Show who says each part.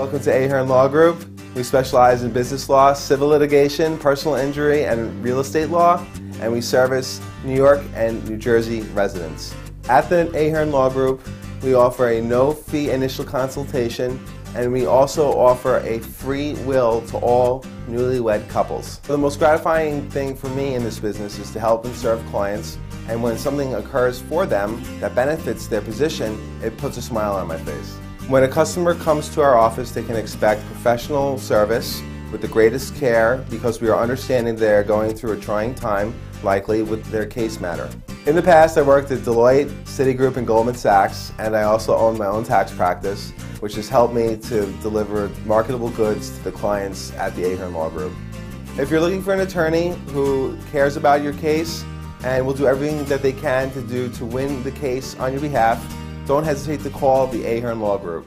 Speaker 1: Welcome to Ahern Law Group. We specialize in business law, civil litigation, personal injury, and real estate law, and we service New York and New Jersey residents. At the Ahern Law Group, we offer a no-fee initial consultation, and we also offer a free will to all newlywed couples. The most gratifying thing for me in this business is to help and serve clients, and when something occurs for them that benefits their position, it puts a smile on my face. When a customer comes to our office, they can expect professional service with the greatest care because we are understanding they're going through a trying time, likely with their case matter. In the past, I worked at Deloitte, Citigroup, and Goldman Sachs, and I also own my own tax practice, which has helped me to deliver marketable goods to the clients at the Ahern Law Group. If you're looking for an attorney who cares about your case and will do everything that they can to do to win the case on your behalf, don't hesitate to call the Ahern Law Group.